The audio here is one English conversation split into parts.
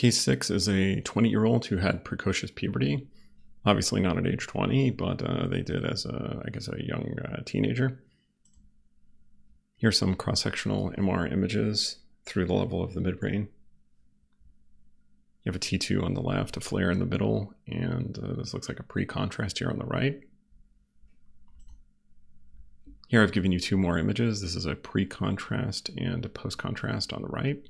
Case six is a 20 year old who had precocious puberty. Obviously not at age 20, but uh, they did as a, I guess, a young uh, teenager. Here's some cross-sectional MR images through the level of the midbrain. You have a T2 on the left, a FLAIR in the middle, and uh, this looks like a pre-contrast here on the right. Here I've given you two more images. This is a pre-contrast and a post-contrast on the right.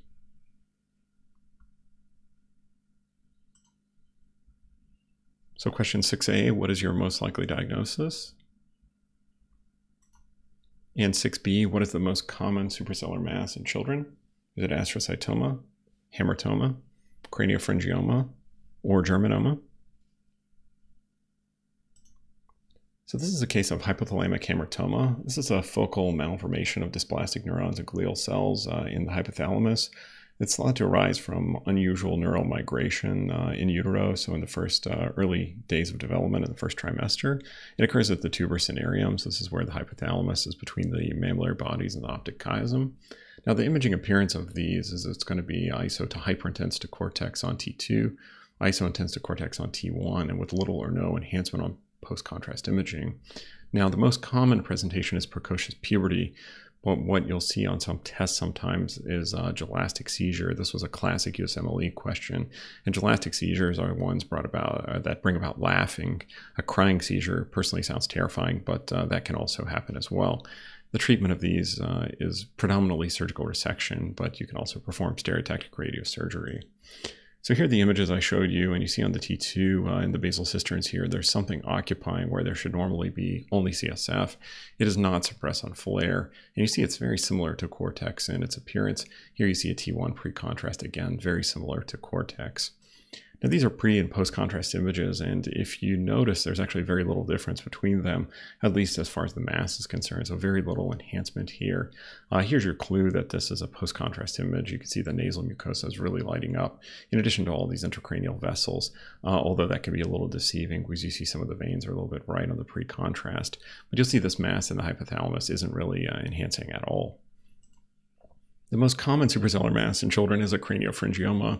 So question 6a, what is your most likely diagnosis? And 6b, what is the most common suprasellar mass in children? Is it astrocytoma, hamartoma, craniopharyngioma, or germinoma? So this is a case of hypothalamic hamartoma. This is a focal malformation of dysplastic neurons and glial cells uh, in the hypothalamus. It's thought to arise from unusual neural migration uh, in utero, so in the first uh, early days of development in the first trimester. It occurs at the tuber cinereum, so this is where the hypothalamus is between the mammillary bodies and the optic chiasm. Now the imaging appearance of these is it's going to be iso to hyperintense to cortex on T2, iso-intense to cortex on T1, and with little or no enhancement on post-contrast imaging. Now, the most common presentation is precocious puberty, what, what you'll see on some tests sometimes is gelastic seizure. This was a classic USMLE question. And gelastic seizures are ones brought about uh, that bring about laughing. A crying seizure personally sounds terrifying, but uh, that can also happen as well. The treatment of these uh, is predominantly surgical resection, but you can also perform stereotactic radiosurgery. So here are the images I showed you, and you see on the T2 uh, in the basal cisterns here, there's something occupying where there should normally be only CSF. It is not suppressed on FLAIR, and you see it's very similar to cortex in its appearance. Here you see a T1 pre-contrast, again, very similar to cortex. Now these are pre and post contrast images and if you notice there's actually very little difference between them, at least as far as the mass is concerned, so very little enhancement here. Uh, here's your clue that this is a post contrast image. You can see the nasal mucosa is really lighting up in addition to all these intracranial vessels, uh, although that can be a little deceiving because you see some of the veins are a little bit bright on the pre contrast. But you'll see this mass in the hypothalamus isn't really uh, enhancing at all. The most common suprasellar mass in children is a craniopharyngioma,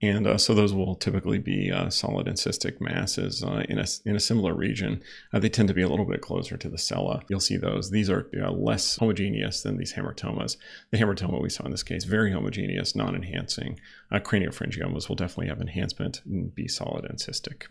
and uh, so those will typically be uh, solid and cystic masses uh, in, a, in a similar region. Uh, they tend to be a little bit closer to the sella. You'll see those. These are you know, less homogeneous than these hamartomas. The hamartoma we saw in this case, very homogeneous, non-enhancing. Uh, craniopharyngiomas will definitely have enhancement and be solid and cystic.